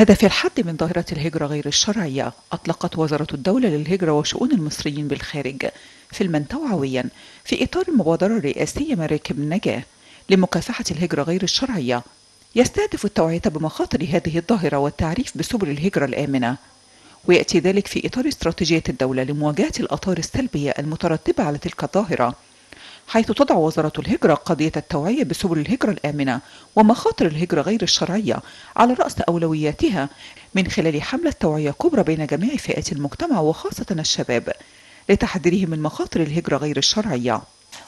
بهدف الحد من ظاهرة الهجرة غير الشرعية. أطلقت وزارة الدولة للهجرة وشؤون المصريين بالخارج فيلما توعويا في إطار المبادرة الرئاسية مراكب النجاة لمكافحة الهجرة غير الشرعية. يستهدف التوعية بمخاطر هذه الظاهرة والتعريف بسبل الهجرة الآمنة. ويأتي ذلك في إطار استراتيجية الدولة لمواجهة الآثار السلبية المترتبة على تلك الظاهرة. حيث تضع وزارة الهجرة قضية التوعية بسبل الهجرة الآمنة ومخاطر الهجرة غير الشرعية على رأس أولوياتها من خلال حملة توعية كبرى بين جميع فئات المجتمع وخاصة الشباب لتحذيرهم من مخاطر الهجرة غير الشرعية.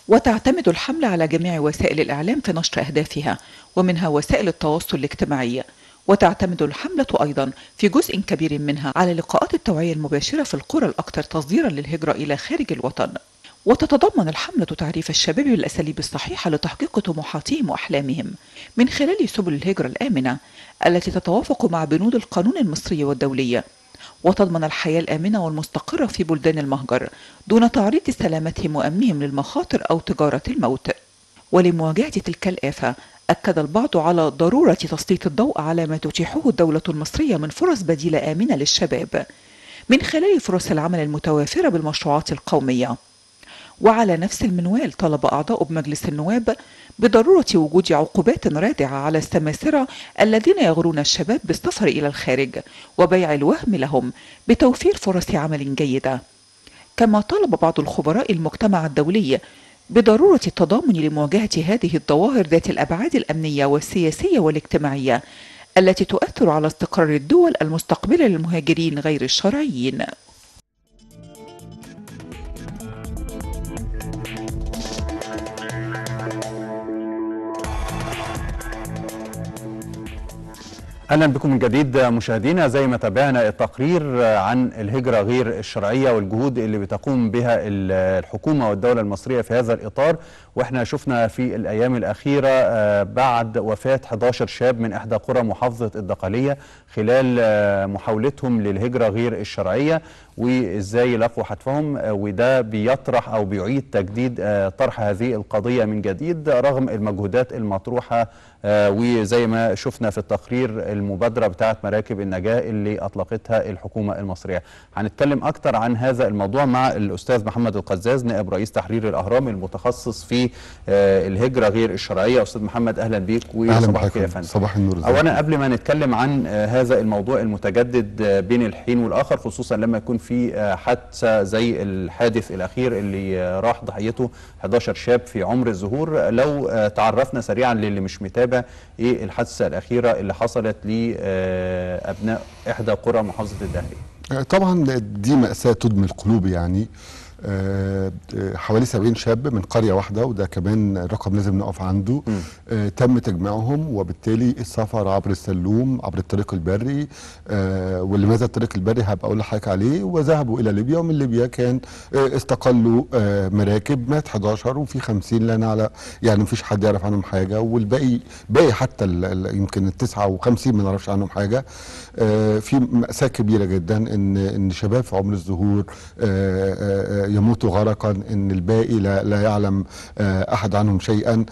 وتعتمد الحملة على جميع وسائل الإعلام في نشر أهدافها ومنها وسائل التواصل الاجتماعي. وتعتمد الحملة أيضا في جزء كبير منها على لقاءات التوعية المباشرة في القرى الأكثر تصديرا للهجرة إلى خارج الوطن. وتتضمن الحملة تعريف الشباب بالأساليب الصحيحة لتحقيق طموحاتهم وأحلامهم. من خلال سبل الهجرة الآمنة التي تتوافق مع بنود القانون المصري والدولي وتضمن الحياة الآمنة والمستقرة في بلدان المهجر دون تعريض سلامتهم وأمنهم للمخاطر أو تجارة الموت. ولمواجهة تلك الآفة أكد البعض على ضرورة تسليط الضوء على ما تتيحه الدولة المصرية من فرص بديلة آمنة للشباب. من خلال فرص العمل المتوافرة بالمشروعات القومية. وعلى نفس المنوال طلب أعضاء بمجلس النواب بضرورة وجود عقوبات رادعة على السماسرة الذين يغرون الشباب بالسفر إلى الخارج وبيع الوهم لهم بتوفير فرص عمل جيدة. كما طلب بعض الخبراء المجتمع الدولي بضرورة التضامن لمواجهة هذه الظواهر ذات الأبعاد الأمنية والسياسية والاجتماعية التي تؤثر على استقرار الدول المستقبلة للمهاجرين غير الشرعيين. أهلا بكم من جديد مشاهدينا. زي ما تابعنا التقرير عن الهجرة غير الشرعية والجهود اللي بتقوم بها الحكومة والدولة المصرية في هذا الإطار وإحنا شفنا في الأيام الاخيره بعد وفاة 11 شاب من احدى قرى محافظة الدقهليه خلال محاولتهم للهجرة غير الشرعية وازاي لقوا حتفهم وده بيطرح أو بيعيد تجديد طرح هذه القضية من جديد رغم المجهودات المطروحة وزي ما شفنا في التقرير المبادرة بتاعة مراكب النجاة اللي أطلقتها الحكومة المصرية. هنتكلم أكتر عن هذا الموضوع مع الأستاذ محمد القزاز نائب رئيس تحرير الأهرام المتخصص في الهجرة غير الشرعية. أستاذ محمد أهلا بيك وصباح الخير يا فندم. صباح النور. اولا قبل ما نتكلم عن هذا الموضوع المتجدد بين الحين والآخر خصوصا لما يكون في حادثة زي الحادث الأخير اللي راح ضحيته 11 شاب في عمر الزهور. لو تعرفنا سريعا للي مش متابع إيه الحادثة الأخيرة اللي حصلت لابناء إحدى قرى محافظة الدهليه طبعا دي مأساة تدمي القلوب يعني. آه حوالي 70 شاب من قرية واحدة وده كمان رقم لازم نقف عنده. آه تم تجميعهم وبالتالي السفر عبر السلوم عبر الطريق البري آه ولماذا الطريق البري؟ هبقى أقول لحضرتك عليه. وذهبوا إلى ليبيا ومن ليبيا كان استقلوا مراكب مات 11 وفي 50 لا نعلم يعني مفيش حد يعرف عنهم حاجة. والباقي باقي حتى يمكن ال 59 ما نعرفش عنهم حاجة. في مأساة كبيرة جدا إن إن شباب في عمر الظهور يموتوا غرقا إن الباقي لا, لا يعلم أحد عنهم شيئا.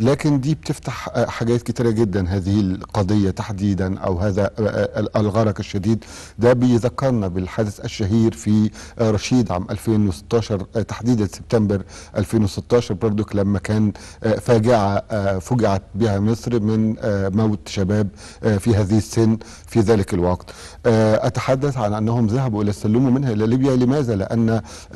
لكن دي بتفتح حاجات كتيرة جدا هذه القضية تحديدا أو هذا الغرق الشديد. ده بيذكرنا بالحادث الشهير في رشيد عام 2016 تحديدا سبتمبر 2016 برضك لما كان فاجعة فجعت بها مصر من موت شباب في هذه السن في ذلك الوقت. أتحدث عن أنهم ذهبوا إلى السلوم ومنها إلى ليبيا. لماذا؟ لأن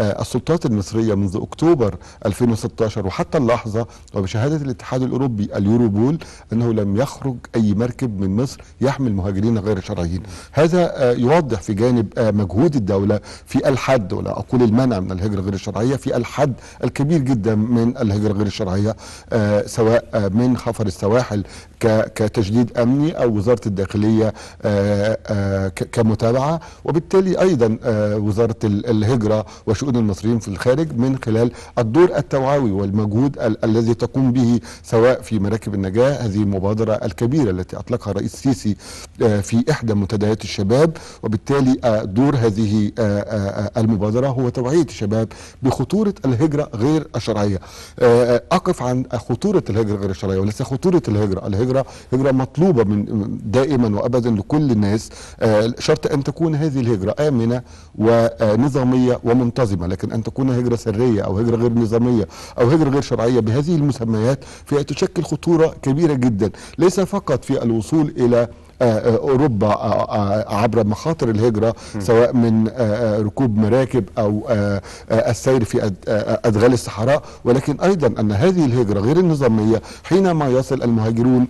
السلطات المصرية منذ أكتوبر 2016 وحتى اللحظة وبشهادة الاتحاد الأوروبي اليوروبول أنه لم يخرج أي مركب من مصر يحمل مهاجرين غير شرعيين هذا يوضح في جانب مجهود الدولة في الحد ولا أقول المنع من الهجرة غير الشرعية في الحد الكبير جدا من الهجرة غير الشرعية سواء من خفر السواحل كتجديد أمني أو وزارة الداخلية كمتابعة وبالتالي أيضا وزارة الهجرة وشؤون المصريين في الخارج من خلال الدور التوعوي والمجهود ال الذي تقوم به سواء في مراكب النجاة هذه المبادرة الكبيرة التي أطلقها الرئيس السيسي آه، في إحدى منتديات الشباب. وبالتالي آه، دور هذه آه، المبادرة هو توعية الشباب بخطورة الهجرة غير الشرعية. أقف عن خطورة الهجرة غير الشرعية وليس خطورة الهجرة. الهجرة هجرة مطلوبة من دائما وأبدا لكل الناس. شرط أن تكون هذه الهجرة آمنة ونظامية ومنتظمة لكن أن تكون هجرة سرية أو هجرة غير نظامية أو هجرة غير شرعية بهذه المسميات فهي تشكل خطورة كبيرة جدا ليس فقط في الوصول إلى آه، آه، أوروبا آه، عبر مخاطر الهجرة سواء من ركوب مراكب أو السير في أدغال الصحراء ولكن أيضا أن هذه الهجرة غير النظامية حينما يصل المهاجرون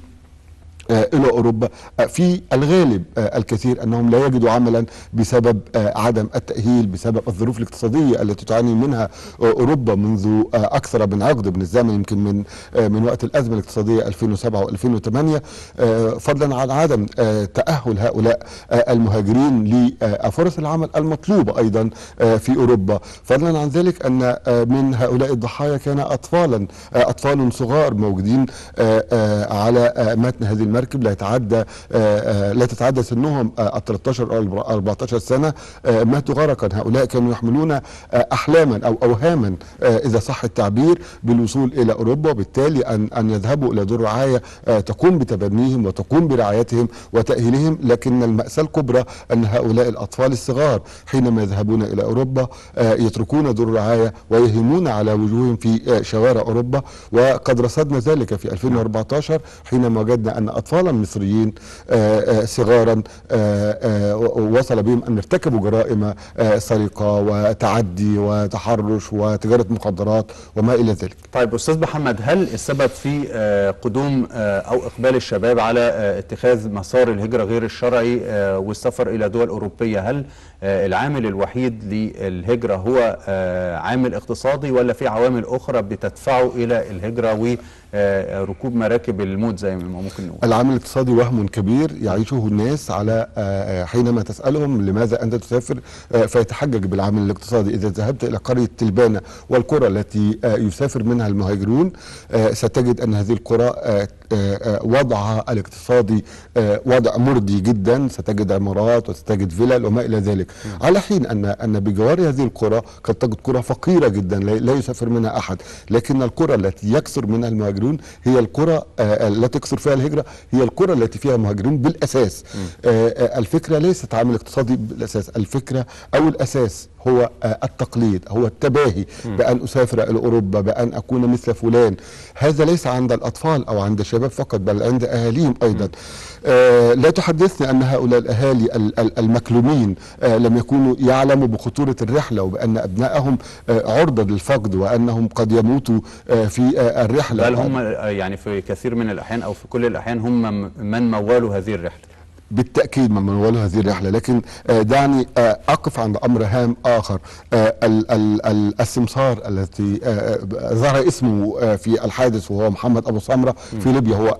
آه، إلى أوروبا. آه، في الغالب آه، الكثير أنهم لا يجدوا عملا بسبب عدم التأهيل بسبب الظروف الاقتصادية التي تعاني منها أوروبا منذ أكثر من عقد من الزمن يمكن من من وقت الأزمة الاقتصادية 2007 و2008 فضلا عن عدم تأهل هؤلاء المهاجرين لفرص العمل المطلوبة أيضا آه، في أوروبا. فضلا عن ذلك آه، من هؤلاء الضحايا كان اطفالا آه، أطفال صغار موجودين على متن هذه المركب لا يتعدى آه، آه، لا تتعدى سنهم ال 13 أو 14 سنة آه، ماتوا غرقا هؤلاء كانوا يحملون آه، احلاما أو اوهاما آه، إذا صح التعبير بالوصول إلى أوروبا وبالتالي أن أن يذهبوا إلى دور رعاية آه، تقوم بتبنيهم وتقوم برعايتهم وتأهيلهم. لكن المأساة الكبرى أن هؤلاء الأطفال الصغار حينما يذهبون إلى أوروبا آه، يتركون دور الرعايه ويهمون على وجوههم في آه، شوارع أوروبا. وقد رصدنا ذلك في 2014 حينما وجدنا أن اطفالا مصريين آه، آه، صغارا آه، وصل بهم أن ارتكبوا جرائم سرقة وتعدي وتحرش وتجارة مخدرات وما إلى ذلك. طيب أستاذ محمد هل السبب في قدوم أو إقبال الشباب على اتخاذ مسار الهجرة غير الشرعي والسفر إلى دول أوروبية هل العامل الوحيد للهجرة هو آه، عامل اقتصادي ولا في عوامل أخرى بتدفعه إلى الهجرة وركوب مراكب الموت زي ما ممكن نقول؟ العامل الاقتصادي وهم كبير يعيشه الناس على آه، آه، حينما تسألهم لماذا أنت تسافر آه، فيتحجج بالعامل الاقتصادي. إذا ذهبت إلى قرية تلبانة والقرى التي آه، يسافر منها المهاجرون آه، ستجد أن هذه القرى آه، آه، آه، وضعها الاقتصادي آه، وضع مرضي جدا ستجد عمارات وستجد فلل وما إلى ذلك. على حين أن أن بجوار هذه القرى قد تجد قرى فقيرة جدا لا يسافر منها أحد. لكن القرى التي يكثر منها المهاجرون هي القرى آه، التي تكثر فيها الهجرة هي القرى التي فيها مهاجرون بالأساس. آه، آه، الفكرة ليست عامل اقتصادي بالأساس الفكرة أو الأساس. هو آه، التقليد هو التباهي بأن أسافر إلى أوروبا بأن أكون مثل فلان. هذا ليس عند الأطفال أو عند الشباب فقط بل عند أهاليهم أيضا. آه، لا تحدثني أن هؤلاء الأهالي ال- ال- المكلومين آه، لم يكونوا يعلموا بخطورة الرحلة وبأن أبنائهم آه، عرضة للفقد وأنهم قد يموتوا آه، في آه، الرحلة. بل هم يعني في كثير من الأحيان أو في كل الأحيان هم من مولوا هذه الرحلة. بالتأكيد من منوال هذه الرحلة لكن آه، دعني آه، أقف عند أمر هام آخر. آه، ال- ال- ال- السمسار التي ظهر اسمه في الحادث وهو محمد أبو سمرة في ليبيا. هو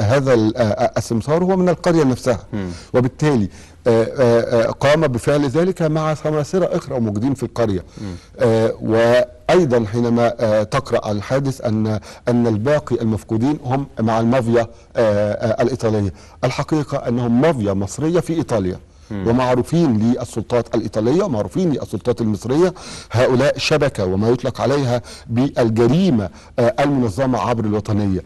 هذا ال- آه، السمسار هو من القرية نفسها. وبالتالي آه، آه، آه، قام بفعل ذلك مع سماسرة أخرى موجودين في القرية. آه، وأيضا حينما آه، تقرأ الحادث أن أن الباقي المفقودين هم مع المافيا آه، آه، الإيطالية. الحقيقة أنهم مافيا مصرية في إيطاليا. ومعروفين للسلطات الإيطالية ومعروفين للسلطات المصرية. هؤلاء شبكة وما يطلق عليها بالجريمة آه، المنظمة عبر الوطنية. آه، آه،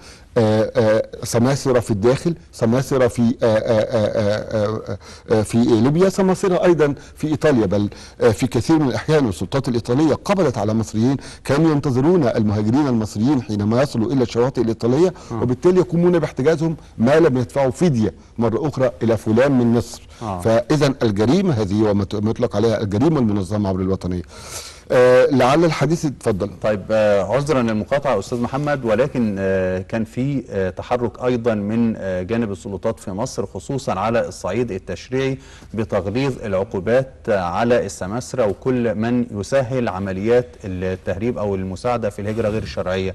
سماسرة في الداخل سماسرة في آه، آه، آه، آه، آه، في ليبيا سماسرة أيضا في إيطاليا بل آه، في كثير من الأحيان السلطات الإيطالية قبضت على مصريين كانوا ينتظرون المهاجرين المصريين حينما يصلوا إلى الشواطئ الإيطالية وبالتالي يقومون باحتجازهم ما لم يدفعوا فدية مرة أخرى إلى فلان من مصر. آه. فإذا الجريمة هذه وما يطلق عليها الجريمة المنظمة عبر الوطنية. آه، لعل الحديث اتفضل. طيب آه، عذرا للمقاطعة أستاذ محمد ولكن آه، كان في آه، تحرك أيضا من آه، جانب السلطات في مصر خصوصا على الصعيد التشريعي بتغليظ العقوبات آه، على السماسرة وكل من يسهل عمليات التهريب أو المساعدة في الهجرة غير الشرعية.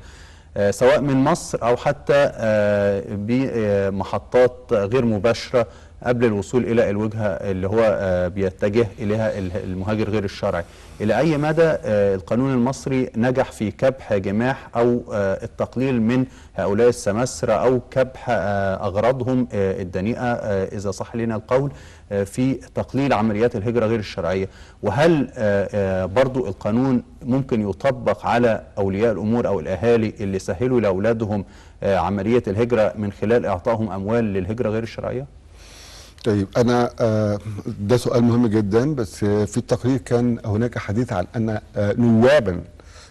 آه، سواء من مصر أو حتى آه، بمحطات غير مباشرة قبل الوصول إلى الوجهة اللي هو آه، بيتجه إليها ال- المهاجر غير الشرعي. إلى أي مدى آه، القانون المصري نجح في كبح جماح أو آه، التقليل من هؤلاء السماسرة أو كبح أغراضهم الدنيئة آه، إذا صح لنا القول في تقليل عمليات الهجرة غير الشرعية؟ وهل برضو القانون ممكن يطبق على أولياء الأمور أو الأهالي اللي سهلوا لأولادهم آه، عملية الهجرة من خلال إعطائهم أموال للهجرة غير الشرعية؟ طيب أنا آه، ده سؤال مهم جدا بس في التقرير كان هناك حديث عن أن آه، نوابا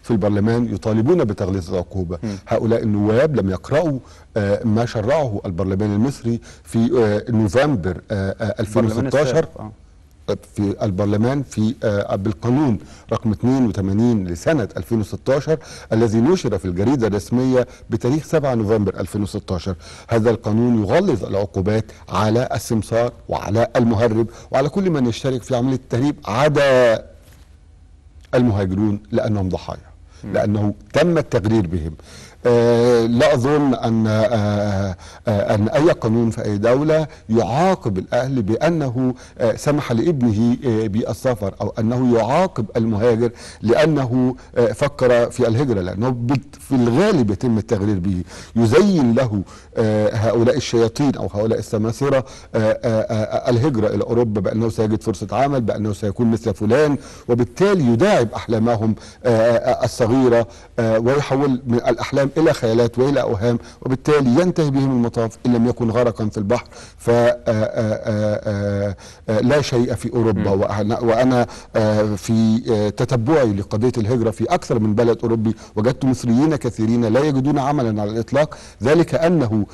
في البرلمان يطالبون بتغليظ العقوبه هؤلاء النواب لم يقرأوا آه، ما شرعه البرلمان المصري في نوفمبر آه، آه، البرلمان 2016 السابق، آه. في البرلمان في آه، بالقانون رقم 82 لسنة 2016 الذي نشر في الجريدة الرسمية بتاريخ 7 نوفمبر 2016 هذا القانون يغلظ العقوبات على السمسار وعلى المهرب وعلى كل من يشترك في عملية التهريب عدا المهاجرون لأنهم ضحايا لأنه تم التغرير بهم. آه لا أظن أن آه آه أن أي قانون في أي دولة يعاقب الأهل بأنه آه سمح لابنه آه بالسفر أو أنه يعاقب المهاجر لأنه آه فكر في الهجرة لأنه في الغالب يتم التغرير به. يزين له آه هؤلاء الشياطين أو هؤلاء السماسرة آه آه آه الهجرة إلى أوروبا بأنه سيجد فرصة عمل بأنه سيكون مثل فلان وبالتالي يداعب أحلامهم الصغيرة آه ويحول من الأحلام إلى خيالات وإلى أوهام وبالتالي ينتهي بهم المطاف إن لم يكن غرقا في البحر فلا شيء في وأنا آه، في تتبعي لقضية الهجرة في أكثر من بلد أوروبي وجدت مصريين كثيرين لا يجدون عملا على الإطلاق ذلك آه،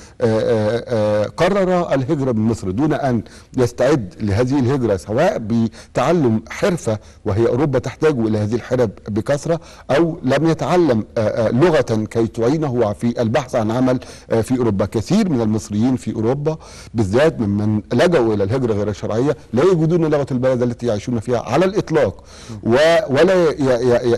قرر الهجرة من مصر دون أن يستعد لهذه الهجرة سواء بتعلم حرفة وهي أوروبا تحتاج إلى هذه الحرف بكثرة أو لم يتعلم آه، آه، لغة كي تعينه في البحث عن عمل آه، في أوروبا. كثير من المصريين في أوروبا بالذات ممن لجأوا إلى الهجرة غير الشرعية لا يجدون لغة البلد التي يعيشون فيها على الإطلاق ولا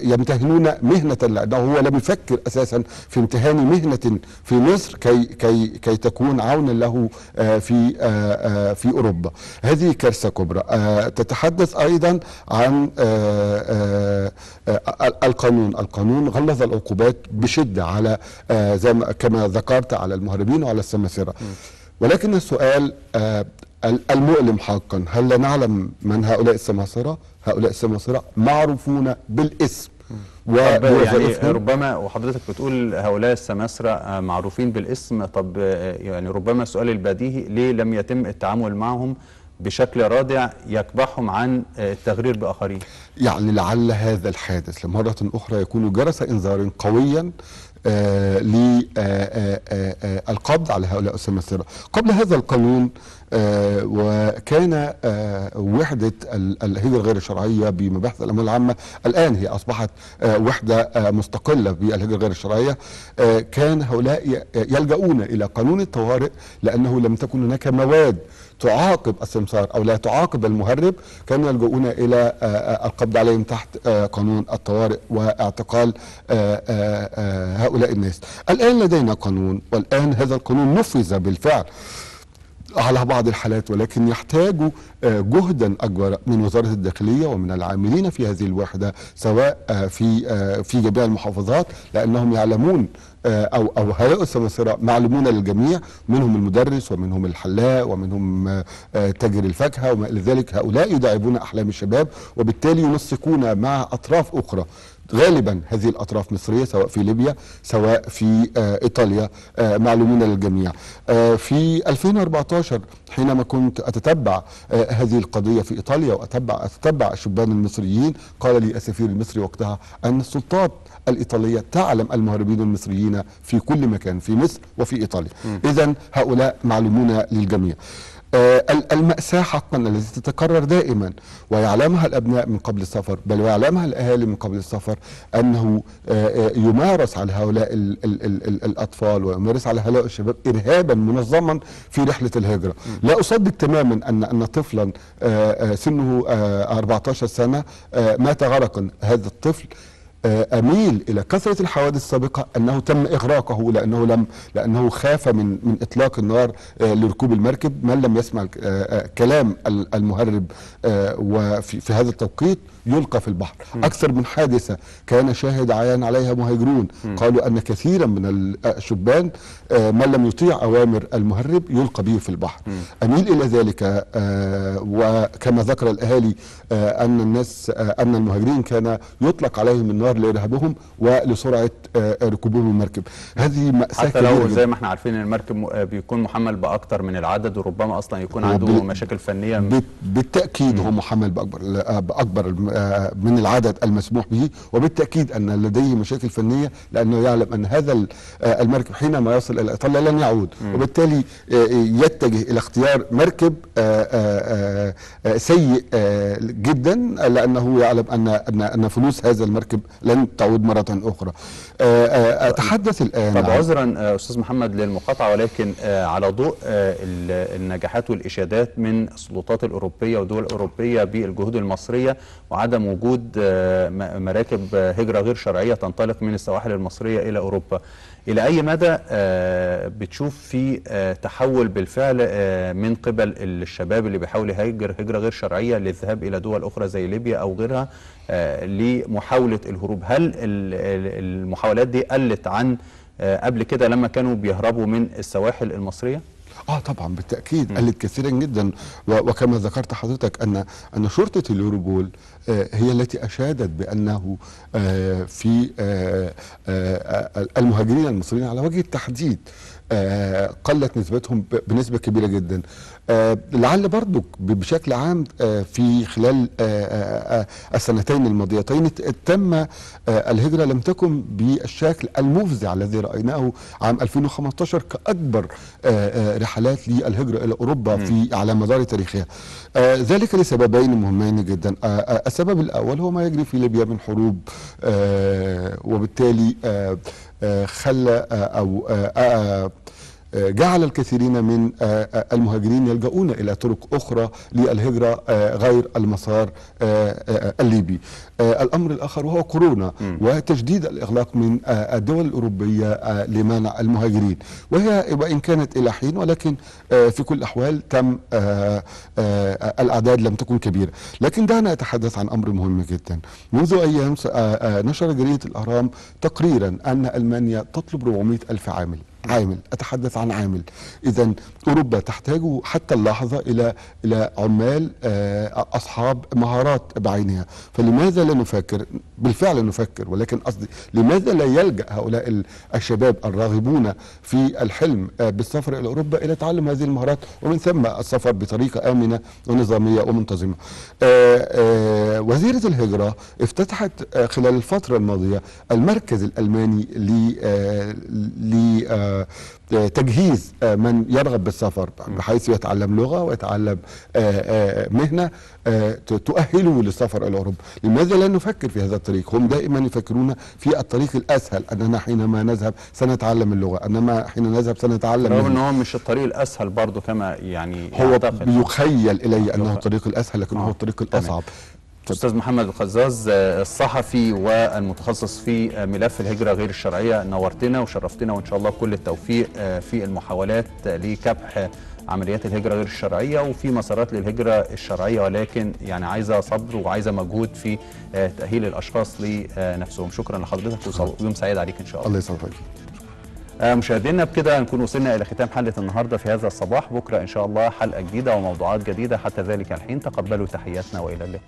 يمتهنون مهنة لأنه هو لم يفكر أساسا في امتهان مهنة في مصر كي كي كي تكون عونا له آه، في آه، آه، في أوروبا. هذه كارثة كبرى. تتحدث أيضا عن القانون. القانون غلظ العقوبات بشدة على زي ما كما ذكرت على المهربين وعلى السماسرة. ولكن السؤال ال- المؤلم حقا هل لا نعلم من هؤلاء السماسرة؟ هؤلاء السماسرة معروفون بالاسم. طب يعني ربما وحضرتك بتقول هؤلاء السماسرة آه، معروفين بالاسم. طب آه، يعني ربما السؤال البديهي ليه لم يتم التعامل معهم بشكل رادع يكبحهم عن آه، التغرير بآخرين؟ يعني لعل هذا الحادث لمرة أخرى يكون جرس إنذار قويا للقبض على هؤلاء السماسرة. قبل هذا القانون آه، وكان آه، وحدة ال- الهجرة غير الشرعية بمباحث الأموال العامة الآن هي أصبحت آه، وحدة مستقلة بالهجرة غير الشرعية كان هؤلاء يلجؤون إلى قانون الطوارئ لأنه لم تكن هناك مواد تعاقب السمسار أو لا تعاقب المهرب كانوا يلجؤون إلى القبض عليهم تحت قانون الطوارئ واعتقال هؤلاء الناس. الآن لدينا قانون والآن هذا القانون نفذ بالفعل على بعض الحالات ولكن يحتاج آه، جهدا أكبر من وزارة الداخلية ومن العاملين في هذه الوحدة سواء آه، في آه، في جميع المحافظات لأنهم يعلمون أو أو هؤلاء السماسره معلومون للجميع منهم المدرس ومنهم الحلاق ومنهم تاجر الفاكهة وما إلى ذلك. هؤلاء يداعبون أحلام الشباب وبالتالي ينسقون مع أطراف أخرى. غالبا هذه الأطراف مصرية سواء في ليبيا سواء في آه، إيطاليا آه، معلومون للجميع. آه، في 2014 حينما كنت أتتبع آه، هذه القضية في إيطاليا وأتبع أتتبع الشبان المصريين قال لي السفير المصري وقتها أن السلطات الإيطالية تعلم المهربين المصريين في كل مكان في مصر وفي إيطاليا. اذا هؤلاء معلومون للجميع. المأساة حقا التي تتكرر دائما ويعلمها الأبناء من قبل السفر بل ويعلمها الأهالي من قبل السفر أنه آه، آه، يمارس على هؤلاء ال ال ال ال الأطفال ويمارس على هؤلاء الشباب إرهابا منظما في رحلة الهجرة. لا أصدق تماما أن أن طفلا آه، آه، سنه آه، 14 سنة آه، مات غرقا. هذا الطفل آه، أميل إلى كثرة الحوادث السابقة أنه تم إغراقه لأنه لم لأنه خاف من من إطلاق النار آه، لركوب المركب. من لم يسمع آه، آه، كلام ال- المهرب آه، وفي في هذا التوقيت يلقى في البحر. أكثر من حادثة كان شاهد عيان عليها مهاجرون. قالوا أن كثيرا من ال- الشبان آه، من لم يطيع أوامر المهرب يلقى به في البحر. أميل إلى ذلك آه، وكما ذكر الأهالي آه، أن الناس آه، أن المهاجرين كان يطلق عليهم النار لإرهابهم ولسرعة آه، ركوبهم المركب. هذه مأساة حتى لو جداً. زي ما إحنا عارفين إن المركب آه، بيكون محمل بأكتر من العدد وربما أصلا يكون عنده مشاكل فنية. بت- بالتأكيد هو محمل بأكبر آه، بأكبر آه، من العدد المسموح به وبالتأكيد أن لديه مشاكل فنية لأنه يعلم أن هذا ال- آه، المركب حينما يصل إلى ايطاليا لن يعود. وبالتالي آه، يتجه إلى اختيار مركب آه، آه، آه، سيء آه، جدا لأنه يعلم أن أن فلوس هذا المركب لن تعود مرة أخرى. آه، آه، أتحدث الآن طب عن- عذرا آه، أستاذ محمد للمقاطعة ولكن آه، على ضوء آه، ال- النجاحات والإشادات من السلطات الأوروبية والدول الأوروبية بالجهود المصرية وعدم وجود آه، مراكب آه، هجرة غير شرعية تنطلق من السواحل المصرية إلى أوروبا. إلى أي مدى آه، بتشوف في آه، تحول بالفعل آه، من قبل الشباب اللي بيحاول يهاجر هجرة غير شرعية للذهاب إلى دول أخرى زي ليبيا أو غيرها لمحاولة الهروب؟ هل ال- ال- المحاولات دي قلت عن قبل كده لما كانوا بيهربوا من السواحل المصرية؟ آه طبعا بالتأكيد. قلت كثيرا جدا. وكما ذكرت حضرتك ان أن شرطة اليوروبول آه، هي التي أشادت بأنه آه، في آه، المهاجرين المصريين على وجه التحديد قلت نسبتهم بنسبة كبيرة جدا. آه، لعل برضو بشكل عام آه، في خلال آه، آه، آه، السنتين الماضيتين تم آه، الهجرة لم تكن بالشكل المفزع الذي رأيناه عام 2015 كأكبر آه، آه، رحلات للهجرة إلى أوروبا في على مدار تاريخها. آه، ذلك لسببين مهمين جدا. آه، آه، السبب الأول هو ما يجري في ليبيا من حروب آه، وبالتالي آه، آه، خلى آه، آه، آه، آه، جعل الكثيرين من آه، آه، المهاجرين يلجؤون إلى طرق أخرى للهجرة آه، غير المسار الليبي. الأمر الآخر وهو كورونا وتجديد الإغلاق من الدول الأوروبية آه، لمنع المهاجرين وهي وان كانت إلى حين ولكن في كل الأحوال تم الأعداد لم تكن كبيرة، لكن دعنا نتحدث عن أمر مهم جدا. منذ آه، نشر جريدة الأهرام تقريرا أن ألمانيا تطلب 400 ألف عامل عامل أتحدث عن عامل. اذا أوروبا تحتاج حتى اللحظة إلى إلى عمال آه، أصحاب مهارات بعينها. فلماذا لا نفكر؟ بالفعل نفكر ولكن قصدي لماذا لا يلجأ هؤلاء ال- الشباب الراغبون في الحلم آه، بالسفر إلى أوروبا إلى تعلم هذه المهارات ومن ثم السفر بطريقة آمنة ونظامية ومنتظمة. آه، وزيرة الهجرة افتتحت خلال الفترة الماضية المركز الألماني ل تجهيز آه، من يرغب بالسفر بحيث يتعلم لغة ويتعلم آه، آه، مهنة ت- تؤهله للسفر إلى أوروبا، لماذا لا نفكر في هذا الطريق؟ هم دائما يفكرون في الطريق الأسهل أننا حينما نذهب سنتعلم اللغة، أنما حين نذهب سنتعلم رغم مهنة. هو مش الطريق الأسهل برضه كما يعني هو يعتقد. بيخيل الي أنه يخ- الطريق الأسهل لكن هو الطريق تمام. أستاذ محمد الخزاز آه، الصحفي والمتخصص في آه، ملف الهجرة غير الشرعية نورتنا وشرفتنا وإن شاء الله كل التوفيق آه، في المحاولات لكبح عمليات الهجرة غير الشرعية وفي مسارات للهجرة الشرعية ولكن يعني عايزة صبر وعايزة مجهود في تأهيل الأشخاص لنفسهم شكرا لحضرتك ويوم سعيد عليك إن شاء الله. الله يسعدك. مشاهدينا بكده نكون وصلنا إلى ختام حلقة النهارده في هذا الصباح. بكرة إن شاء الله حلقة جديدة وموضوعات جديدة. حتى ذلك الحين تقبلوا تحياتنا وإلى اللقاء.